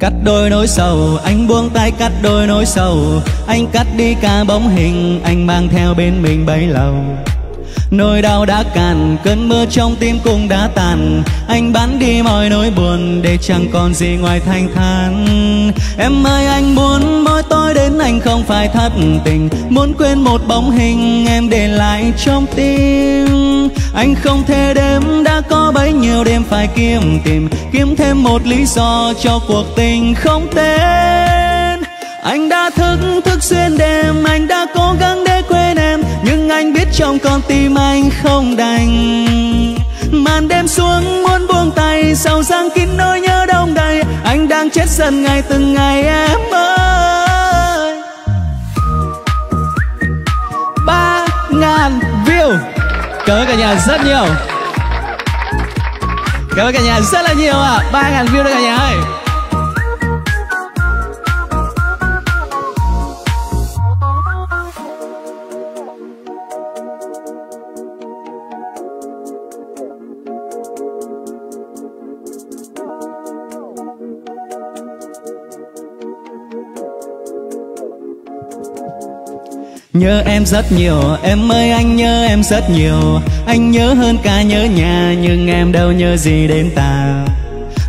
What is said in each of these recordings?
Cắt đôi nỗi sầu, anh buông tay cắt đôi nỗi sầu. Anh cắt đi cả bóng hình, anh mang theo bên mình bấy lâu Nỗi đau đã cạn, cơn mưa trong tim cũng đã tàn. Anh bắn đi mọi nỗi buồn để chẳng còn gì ngoài thanh thản. Em ơi anh muốn mỗi tối đến anh không phải thất tình. Muốn quên một bóng hình em để lại trong tim. Anh không thể đêm đã có bấy nhiêu đêm phải kiếm tìm, Kiếm thêm một lý do cho cuộc tình không tên. Anh đã thức thức xuyên đêm, Anh đã cố gắng để quên em, Nhưng anh biết trong con tim anh không đành. Màn đêm xuống muốn buông tay Sầu giang kín nỗi nhớ đông đầy, Anh đang chết dần ngày từng ngày em ơi. Ba ngàn view. Cảm ơn cả nhà rất nhiều Cảm ơn cả nhà rất là nhiều ạ à. 3 ngàn view đó cả nhà ơi Nhớ em rất nhiều, em ơi anh nhớ em rất nhiều. Anh nhớ hơn cả nhớ nhà, nhưng em đâu nhớ gì đến ta.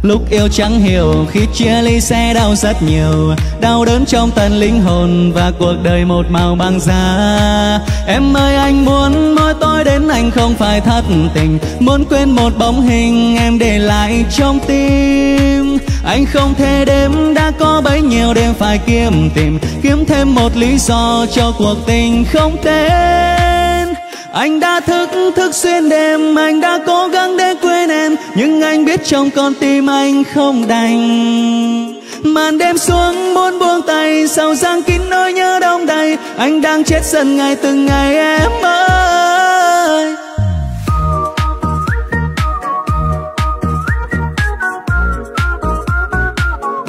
Lúc yêu chẳng hiểu, khi chia ly sẽ đau rất nhiều. Đau đớn trong tận linh hồn và cuộc đời một màu băng giá. Em ơi anh muốn mỗi tối đến anh không phải thất tình. Muốn quên một bóng hình em để lại trong tim. Anh không thể đêm đã có bấy nhiêu đêm phải kiếm tìm, Kiếm thêm một lý do cho cuộc tình không tên. Anh đã thức thức xuyên đêm, Anh đã cố gắng để quên em, Nhưng anh biết trong con tim anh không đành. Màn đêm xuống muốn buông tay Sao giang kín nỗi nhớ đông đầy, Anh đang chết dần ngày từng ngày em ơi.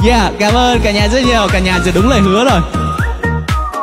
Yeah, cảm ơn cả nhà rất nhiều. Cả nhà giờ đúng lời hứa rồi.